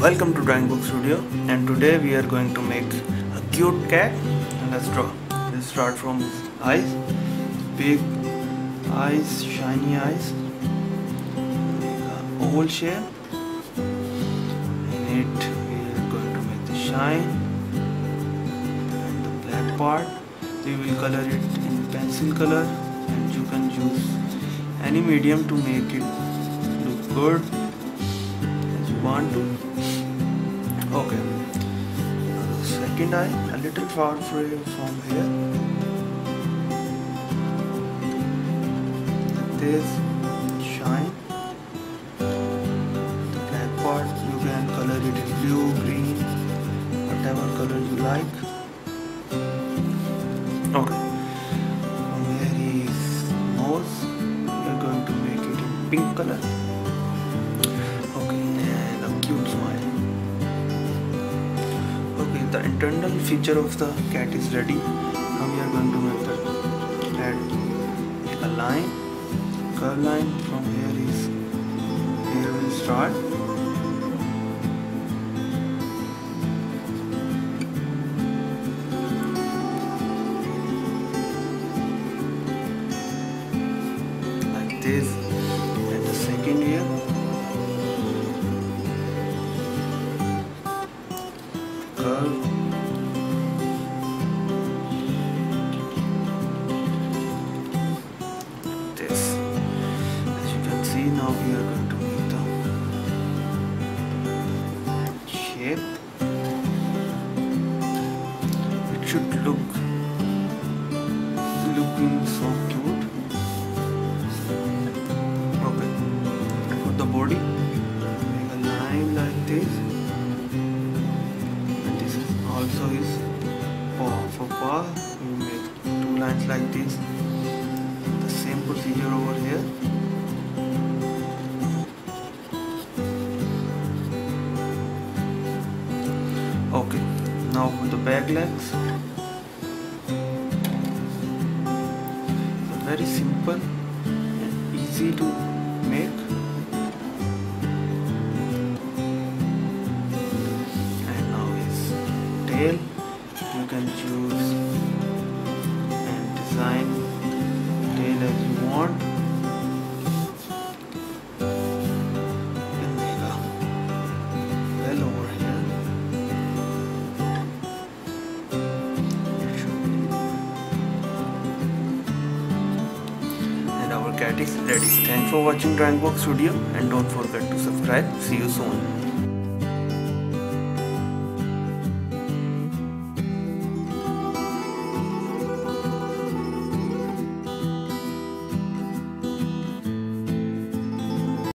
Welcome to Drawing Book Studio and today we are going to make a cute cat and let's draw. We'll start from eyes, big eyes, shiny eyes, make oval shape. In it we are going to make the shine and the black part. We will color it in pencil color and you can use any medium to make it look good want to okay. Second eye a little far from here. This shine. The black part you can color it in blue green whatever color you like. Okay. From here is nose. We are going to make it in pink color okay the internal feature of the cat is ready. Now we are going to make the head. A line curve line from here is here will start. Like this. And the second ear curve this as you can see now we are going to make the shape it should look paw you make two lines like this. The same procedure over here. Okay now for the back legs. Very simple and easy to make. And now his tail can choose and design tail as you want a over here and our cat is ready. Thanks for watching Drawing Book Studio and don't forget to subscribe. See you soon.